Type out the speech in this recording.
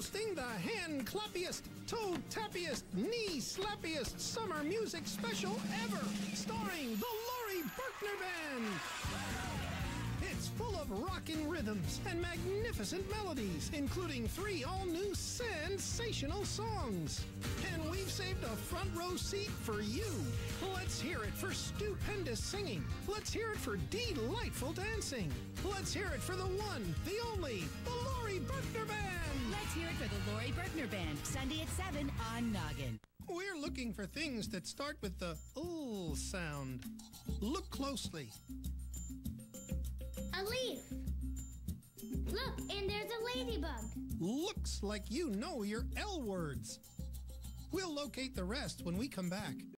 hosting the hand clappiest, toe tappiest, knee slappiest summer music special ever, starring the Laurie Berkner Band. It's full of rocking rhythms and magnificent melodies, including three all-new sensational songs. And we've saved a front row seat for you. Let's hear it for stupendous singing. Let's hear it for delightful dancing. Let's hear it for the one, the only, the Laurie Berkner for the Laurie Berkner Band, Sunday at 7 on Noggin. We're looking for things that start with the ooh sound. Look closely. A leaf. Look, and there's a ladybug. Looks like you know your L words. We'll locate the rest when we come back.